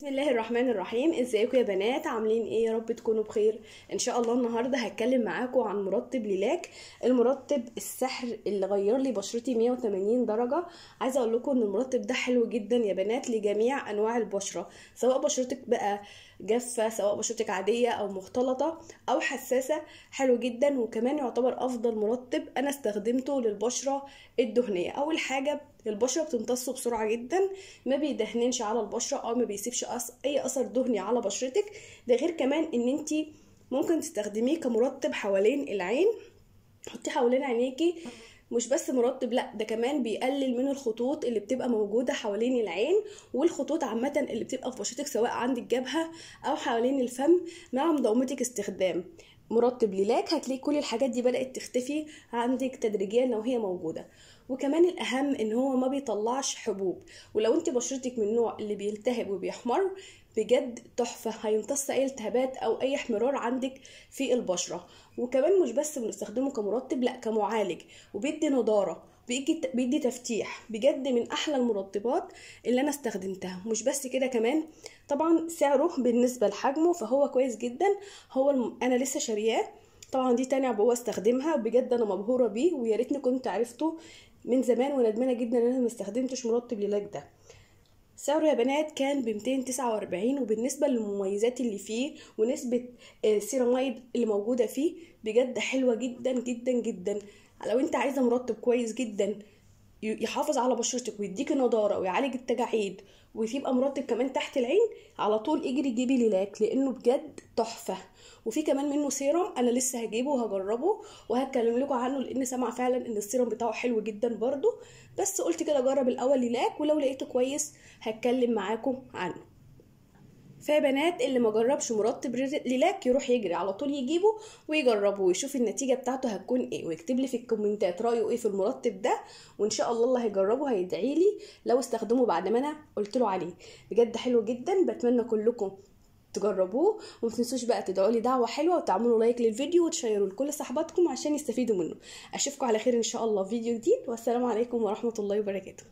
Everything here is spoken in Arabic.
بسم الله الرحمن الرحيم. إزيكم يا بنات؟ عاملين إيه؟ يا رب تكونوا بخير. إن شاء الله النهارده هتكلم معاكم عن مرطب ليلاك. المرطب السحر اللي غير لي بشرتي 180 درجة. عايزة أقول لكم إن المرطب ده حلو جدا يا بنات لجميع أنواع البشرة. سواء بشرتك بقى جافة سواء بشرتك عادية أو مختلطة أو حساسة حلو جدا. وكمان يعتبر أفضل مرطب أنا استخدمته للبشرة الدهنية. أول حاجة البشرة بتمتصه بسرعة جدا ما بيدهننش على البشرة أو ما بيسيبش أس... أي أثر دهني على بشرتك. ده غير كمان إن أنت ممكن تستخدميه كمرطب حوالين العين. حطيه حوالين عينيكي مش بس مرطب لأ ده كمان بيقلل من الخطوط اللي بتبقى موجودة حوالين العين والخطوط عامة اللي بتبقى في بشرتك سواء عند الجبهه أو حوالين الفم مع مداومتك استخدام. مرطب ليلاك هتلاقي كل الحاجات دي بدأت تختفي عندك تدريجيا لو هي موجودة. وكمان الأهم إن هو ما بيطلعش حبوب. ولو أنت بشرتك من النوع اللي بيلتهب وبيحمر بجد تحفة. هيمتص أي التهابات أو أي احمرار عندك في البشرة. وكمان مش بس بنستخدمه كمرطب لأ كمعالج. وبيدي نضارة. بيدي تفتيح. بجد من أحلى المرطبات اللي أنا استخدمتها. مش بس كده كمان طبعا سعره بالنسبة لحجمه فهو كويس جدا. هو الم... أنا لسه شارياه. طبعا دي تاني عبوة استخدمها. بجد أنا مبهورة بيه ويا ريتني كنت عرفته من زمان وندمانه جدا إن أنا ما استخدمتش مرطب للاك ده سعره يا بنات كان ب 249 وبالنسبة للمميزات اللي فيه ونسبة السيراميد اللي موجودة فيه بجد حلوة جدا جدا جدا. لو انت عايزة مرطب كويس جدا يحافظ على بشرتك ويديك نضاره ويعالج التجاعيد ويبقى مرطب كمان تحت العين على طول اجري جيبي ليلاك لأنه بجد تحفة. وفي كمان منه سيرم أنا لسه هجيبه وهجربه وهتكلم لكم عنه لأن سامعه فعلا إن السيرم بتاعه حلو جدا برضو بس قلت كده أجرب الأول ليلاك ولو لقيته كويس هتكلم معاكم عنه. فيا بنات اللي ما جربش مرطب ليلاك يروح يجري على طول يجيبه ويجربه ويشوف النتيجة بتاعته هتكون إيه ويكتب لي في الكومنتات رأيه إيه في المرطب ده وإن شاء الله اللي هيجربه هيدعي لي لو استخدمه بعد ما أنا قلت له عليه. بجد حلو جدا بتمنى كلكم تجربوه وما تنسوش بقى تدعوا لي دعوة حلوة وتعملوا لايك للفيديو وتشيروا لكل صحباتكم عشان يستفيدوا منه. أشوفكم على خير إن شاء الله فيديو جديد والسلام عليكم ورحمة الله وبركاته.